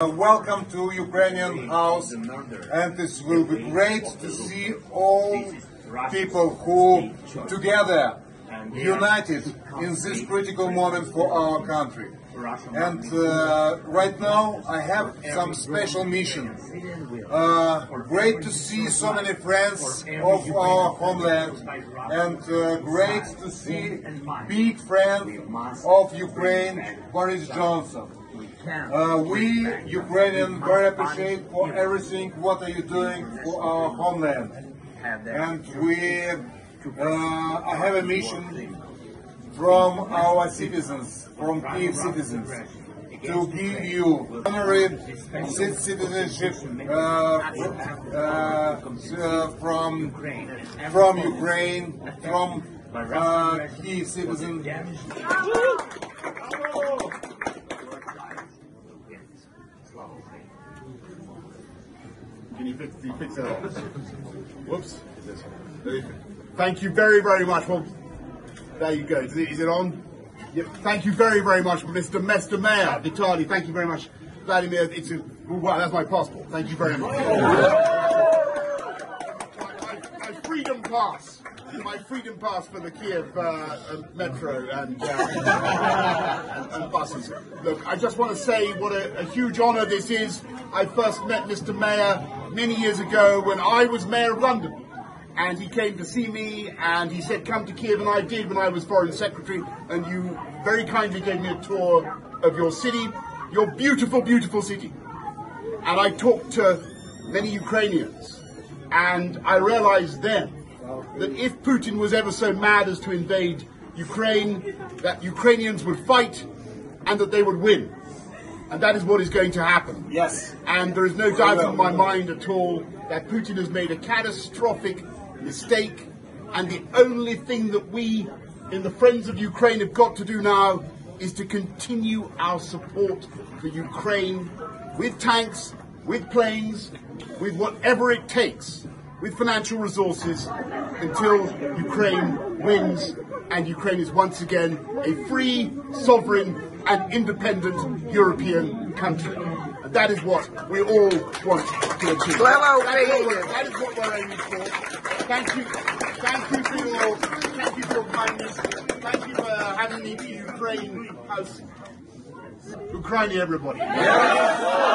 Welcome to Ukrainian house, and it will be great to see all people who together united in this critical moment for our country. And uh, right now I have some special mission. Uh, great to see so many friends of our homeland, and uh, great to see big friend of Ukraine, Boris Johnson. Uh, we Ukrainian very appreciate for everything what are you doing for our homeland, and we uh, I have a mission from our citizens, from Kiev citizens, to give you honorary citizenship uh, uh, uh, from from Ukraine, from uh, Kiev citizen. Can you fix, can you fix that off? Whoops. Thank you very, very much. Well, there you go. Is it, is it on? Yep. Thank you very, very much, Mr. Mr. Mayor Vitali. Thank you very much, Vladimir. It's a, wow, that's my passport. Thank you very much. my, my, my freedom pass. My freedom pass for the Kiev uh, uh, metro and, uh, and, and buses. Look, I just want to say what a, a huge honour this is. I first met Mr. Mayor many years ago when I was Mayor of London. And he came to see me and he said, come to Kiev. And I did when I was Foreign Secretary. And you very kindly gave me a tour of your city, your beautiful, beautiful city. And I talked to many Ukrainians. And I realized then that if Putin was ever so mad as to invade Ukraine, that Ukrainians would fight and that they would win. And that is what is going to happen. Yes. And there is no doubt in my mind at all that Putin has made a catastrophic mistake. And the only thing that we in the Friends of Ukraine have got to do now is to continue our support for Ukraine with tanks, with planes, with whatever it takes, with financial resources until Ukraine wins and Ukraine is once again a free, sovereign, and independent European country. And that is what we all want to achieve. Hello, that, is what we're, that is what we're aiming for. Thank you. Thank you for your thank you for your kindness. Thank you for having me to Ukraine House. Ukraine everybody. Thank